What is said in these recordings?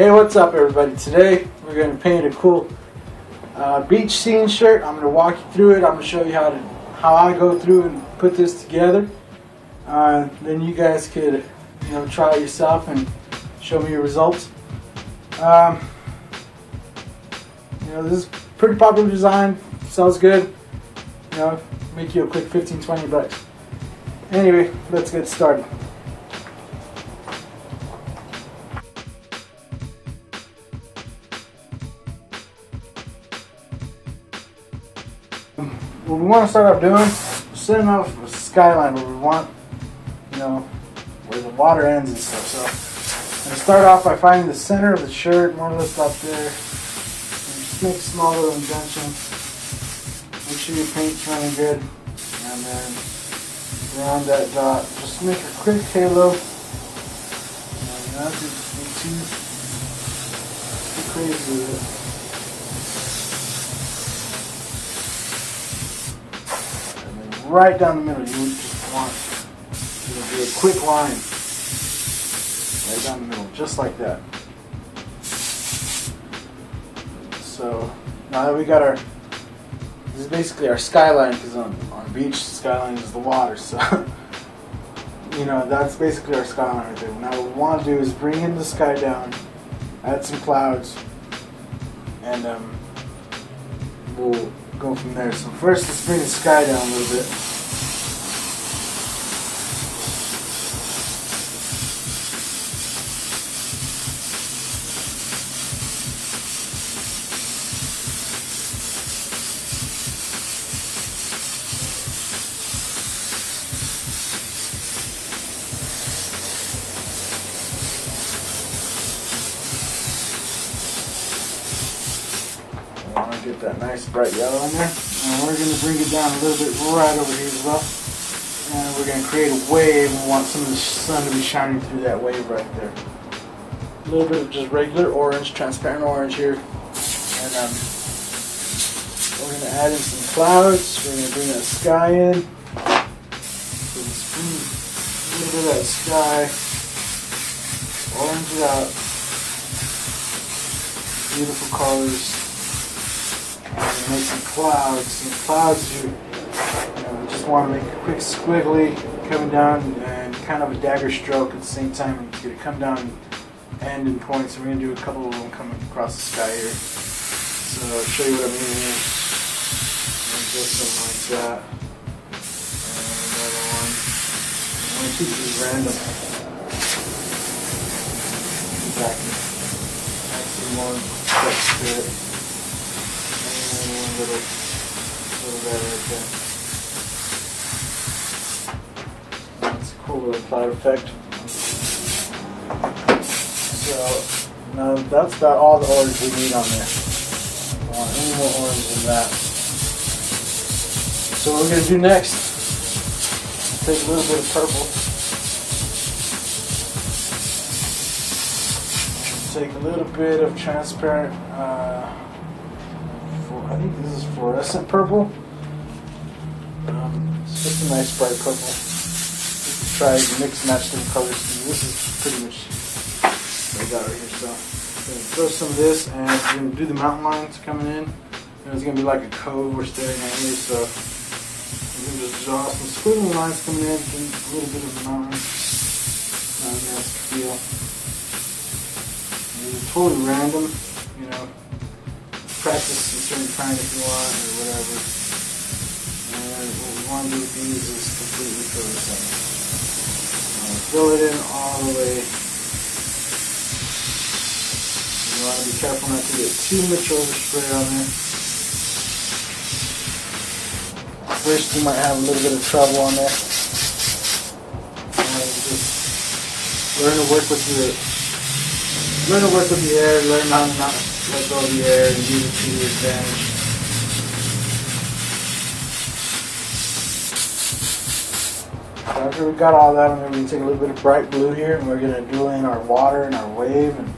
Hey, what's up, everybody? Today we're going to paint a cool uh, beach scene shirt. I'm going to walk you through it. I'm going to show you how to how I go through and put this together. Uh, then you guys could, you know, try it yourself and show me your results. Um, you know, this is pretty popular design. Sells good. You know, make you a quick 15, 20 bucks. Anyway, let's get started. What we want to start off doing, setting off a skyline where we want, you know, where the water ends and stuff. So I'm gonna start off by finding the center of the shirt, more or less up there. Just make small little indentation. Make sure your paint's running good. And then around that dot, just make a quick halo. And to be too, too crazy with it. Right down the middle. You just want know, do a quick line right down the middle, just like that. So now that we got our, this is basically our skyline because on on beach skyline is the water. So you know that's basically our skyline right there. Now what we want to do is bring in the sky down, add some clouds, and um, we'll go from there. So first, let's bring the sky down a little bit. Get that nice bright yellow in there. And we're going to bring it down a little bit right over here as well. And we're going to create a wave. We want some of the sun to be shining through that wave right there. A little bit of just regular orange, transparent orange here. And um, we're going to add in some clouds. We're going to bring that sky in. a little bit of that sky. Orange it out. Beautiful colors make some clouds. Some clouds you, you know, just want to make a quick squiggly coming down and kind of a dagger stroke at the same time. It's going to come down and end in points. we're going to do a couple of them coming across the sky here. So I'll show you what I mean here. And just something like that. And one. I'm going to keep these random. Back more steps to it little, little bit right there. That's a cool little cloud effect. So, now that's about all the orange we need on there. Don't want any more orange than that. So what we're going to do next, take a little bit of purple. Take a little bit of transparent uh, fluorescent purple. Um, it's just a nice bright purple. Try to mix match some colors. This is pretty much what I got right here. So I'm gonna throw some of this and gonna do the mountain lines coming in. And it's gonna be like a cove we're staring at here. So we're gonna just draw some squiggly lines coming in, a little bit of the mountain. Nice feel. It's totally random, practice a certain kind if you want or whatever. And what we want to do with these is completely fill this in. Uh, fill it in all the way. You want to be careful not to get too much overspray on there. First you might have a little bit of trouble on there. And just learn to work with the learn to work with the air, learn how not let go of the air and use it to your advantage. So after we've got all that, I'm going to take a little bit of bright blue here, and we're going to do in our water and our wave, and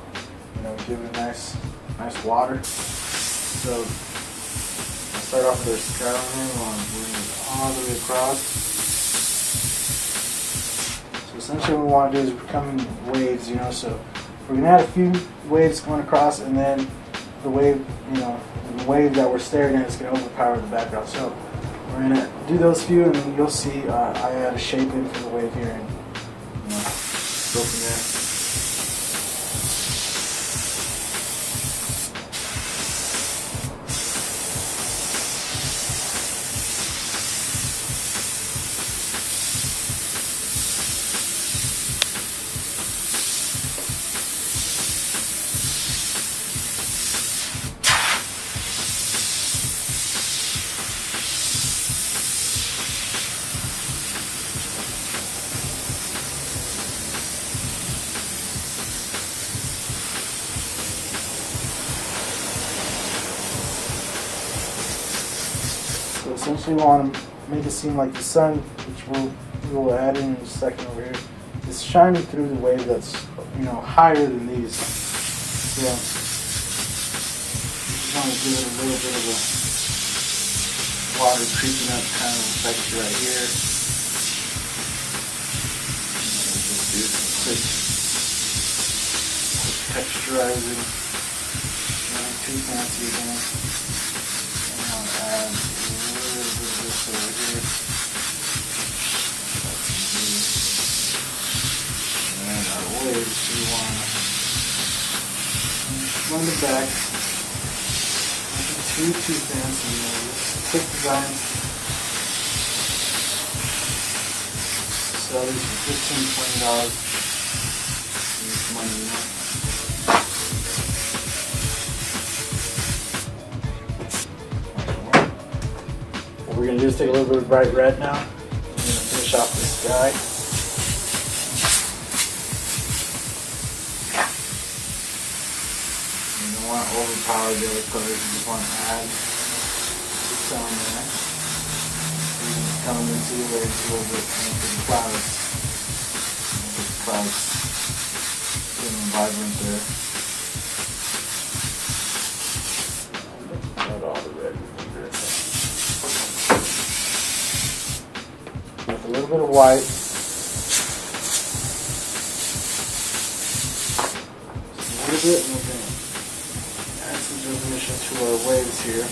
you know, give it a nice, nice water. So I'll start off with our skyline while I'm it all the way across. So essentially what we want to do is become in waves, you know, so we're gonna add a few waves going across, and then the wave, you know, the wave that we're staring at is gonna overpower the background. So we're gonna do those few, and you'll see uh, I add a shape in for the wave here, and you know, go from there. Essentially want to make it seem like the sun, which we'll, we will add in, a second over here, is shining through the wave that's, you know, higher than these. So, just want to give it a little bit of a water creeping up kind of effect right here. Just do some quick texturizing. And our waves, you want to back. Two too, too fancy, you quick design. Sell these for $15, $20. Is take a little bit of bright red now. Finish off the sky. You don't want to overpower the other colors, you just want to add some there. Can come into the waves a little bit into the clouds. The clouds getting vibrant there. White. Little bit, and we're going add some definition to our waves here.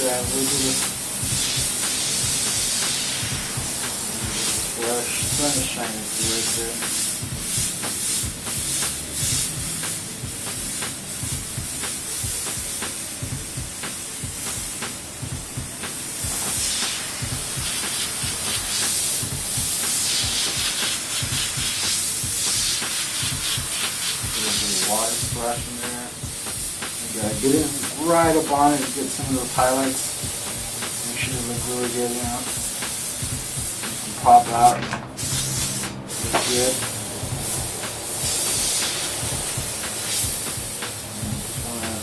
Add a little bit of flush. Sun is right there. You gotta get in right up on it and get some of those highlights. Make sure they look really good, you know. You can pop out. Look good.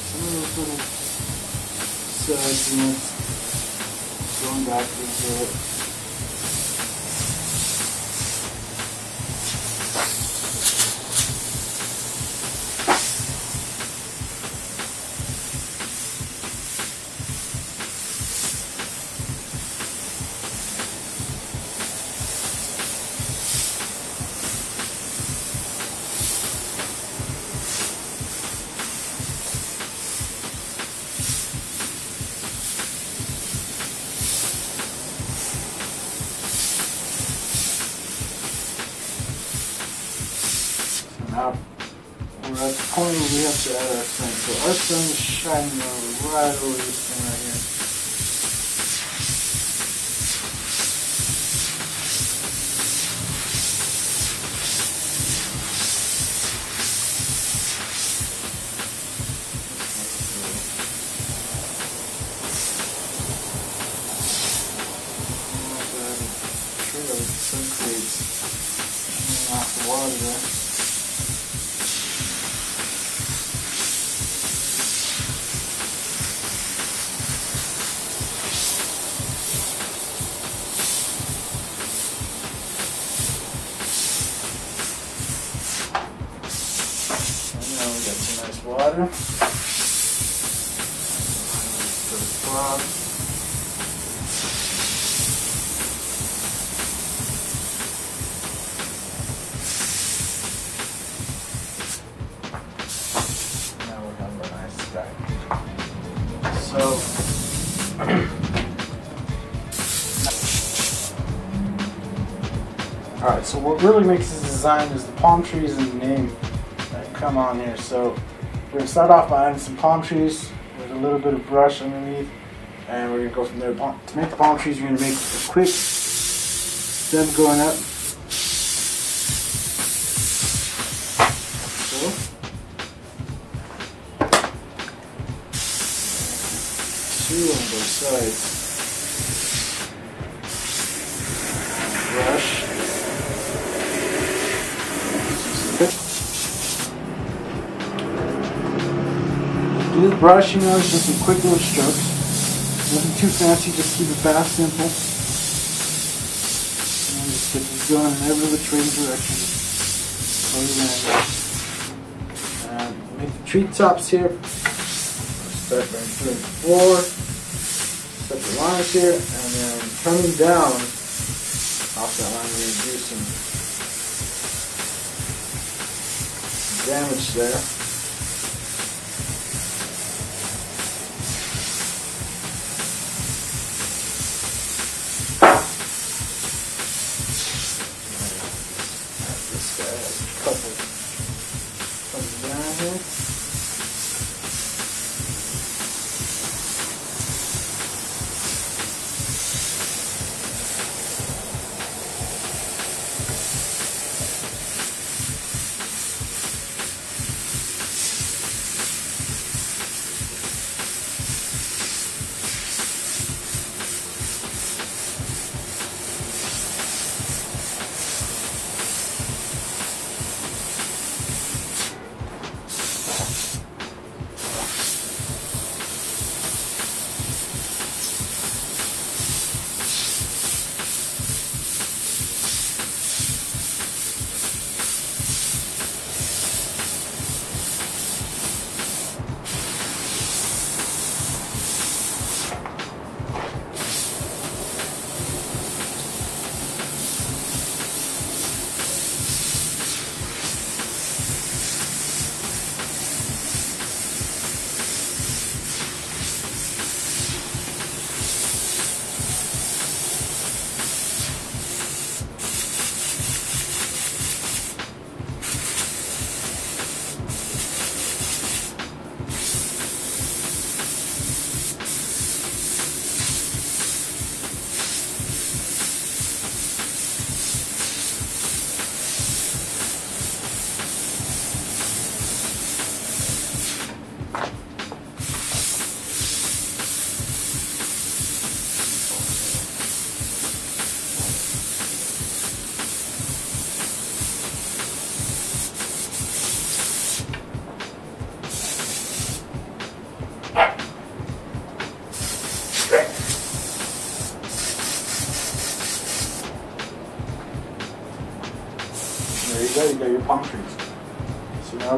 Some of those little studs in it. Going back little bit. Where we have to add Voilà. Alright, so what really makes this design is the palm trees and the name that come on here. So we're to start off by adding some palm trees with a little bit of brush underneath. And we're to go from there. To make the palm trees, going to make a quick stem going up. Two on both sides. Brush. Brush, you know, just some quick little strokes. Nothing too fancy, just keep it fast, simple. And just going in every which way direction. And make the tree tops here. Start by doing four. Set the lines here, and then coming down off that line, we're going to do some damage there.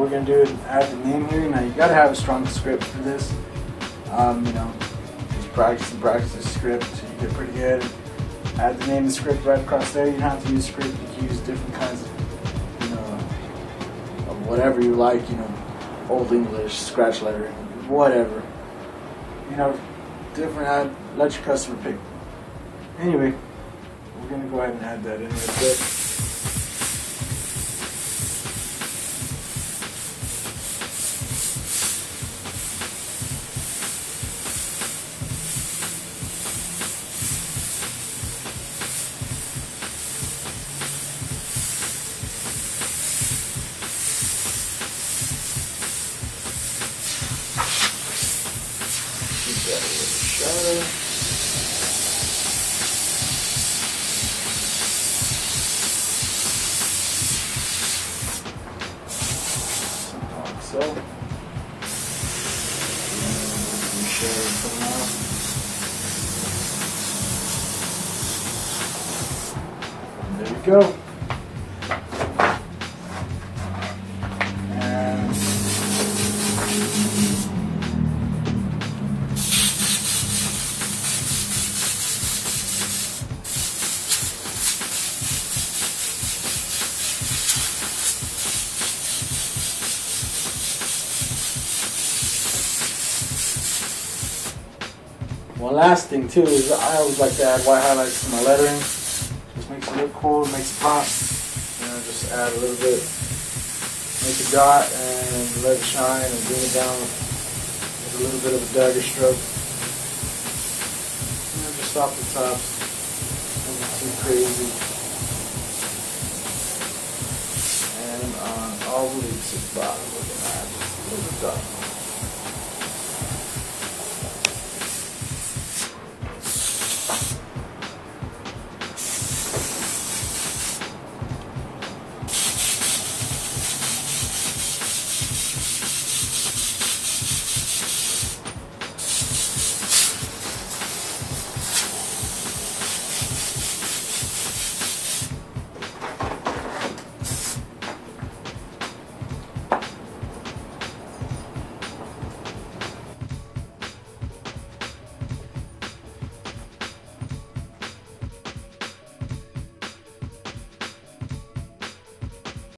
We're gonna do it, add the name here. Now you gotta have a strong script for this. Um, you know, just practice and practice the script you get pretty good. Add the name the script right across there. You don't have to use script, you can use different kinds of, you know, of whatever you like, you know, old English, scratch lettering, whatever. You know, different, add, let your customer pick. Anyway, we're gonna go ahead and add that in right there. So. Thing too is I always like to add white highlights to my lettering. Just makes it look cool, makes it pop. You know, just add a little bit, make a dot and let it shine and bring it down with a little bit of a dagger stroke. Know, just off the top, nothing too crazy. And on all the leaves at the bottom, we're gonna add just a little dot.